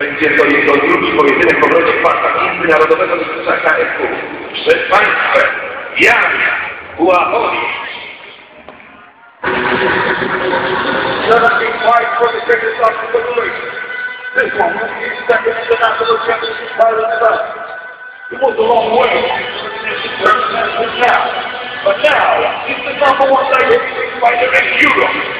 Będzie to jego drugi pojedynek w obronie pasa międzynarodowego mistrza KSW przed państwem Jan federation. This one will be second championship title belt. It was a long way. But now, he's the number one light in Europe.